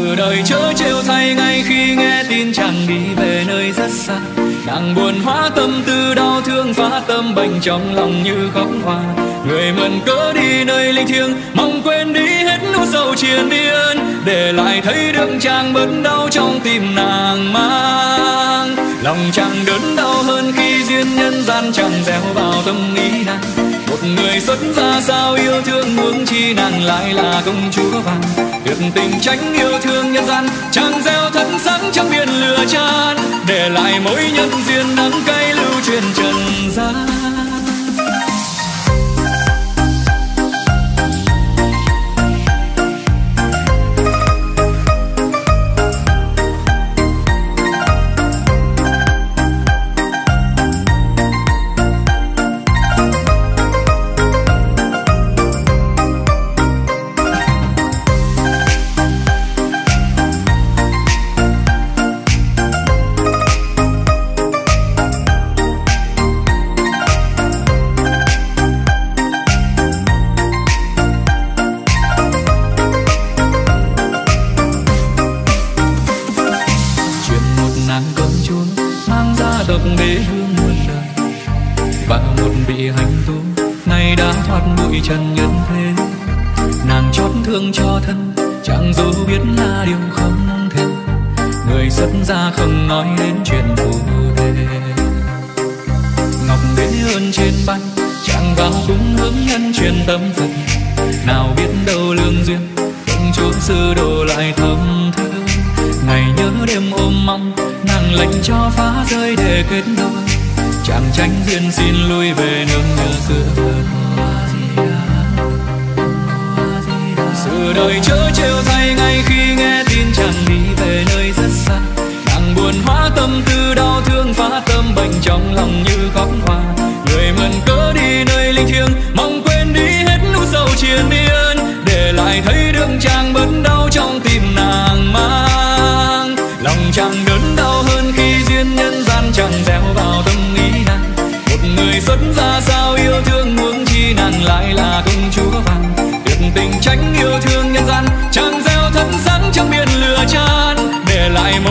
từ đời chớ trêu thay ngay khi nghe tin chàng đi về nơi rất xa. Nàng buồn hóa tâm tư đau thương, phá tâm bệnh trong lòng như khóc hoa. Người mượn cớ đi nơi linh thiêng, mong quên đi hết nỗi sầu triền miên. Để lại thấy được chàng bớt đau trong tim nàng mang. Lòng chàng đớn đau hơn khi duyên nhân gian chẳng gieo vào tâm ý nàng một người xuất ra sao yêu thương muốn chi nàng lại là công chúa vàng. Tuyệt tình tránh yêu thương nhân gian, chàng gieo thân sáng trong biển lửa chan. Để lại mối nhân duyên đắng cay lưu truyền trần gian. hương muôn đời và một vị hành tu nay đã thoát bụi trần nhân thế. Nàng chót thương cho thân, chẳng dù biết là điều không thể. Người xuất gia không nói đến chuyện phù thế ngọc đế ơn trên banh chẳng vào cũng hướng nhân truyền tâm phật. Nào biết đâu lương duyên, công chúa sư đồ lại thầm thương. Ngày nhớ đêm ôm mong từng lệnh cho phá rơi để kết đôi chẳng tránh duyên xin lui về nương nhờ xưa sự đời chớ trêu thay ngay khi nghe tin chàng đi về nơi rất xa. Nàng buồn hóa tâm tư đau thương phá tâm bệnh trong lòng như khóc hoa. Người mần cớ đi nơi linh thiêng đau hơn khi duyên nhân gian chẳng gieo vào tâm ý nàng một người xuất ra sao yêu thương muốn chi nàng lại là công chúa vàng. Tuyệt tình tránh yêu thương nhân gian chẳng gieo thân sáng chẳng biển lửa chan để lại một